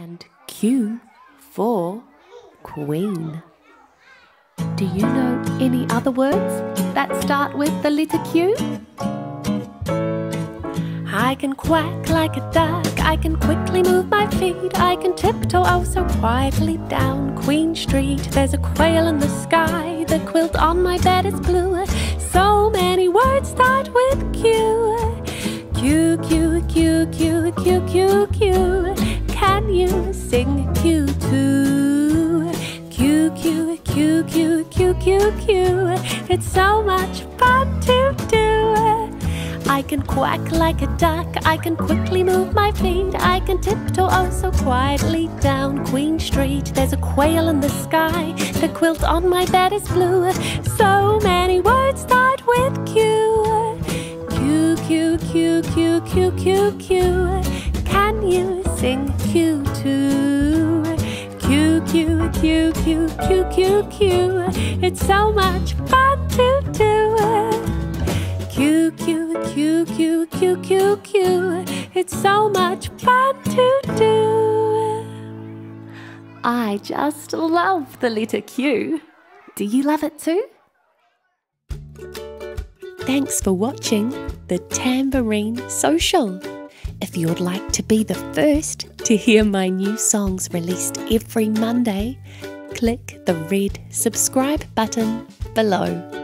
and Q for Queen. Do you know any other words that start with the letter Q? I can quack like a duck, I can quickly move my feet, I can tiptoe oh so quietly down Queen Street. There's a quail in the sky, the quilt on my bed is blue. Q, Q, Q, Q, Q. It's so much fun to do. I can quack like a duck, I can quickly move my feet, I can tiptoe oh so quietly down Queen Street. There's a quail in the sky, the quilt on my bed is blue. So many words start with Q. Q, Q, Q, Q, Q, Q, Q. Can you sing Q too? Q, Q, Q, Q, Q, Q. It's so much fun to do. Q, Q, Q, Q, Q, Q, Q. It's so much fun to do. I just love the letter Q. Do you love it too? Thanks for watching the Tambourine Social. If you'd like to be the first to hear my new songs released every Monday, click the red subscribe button below.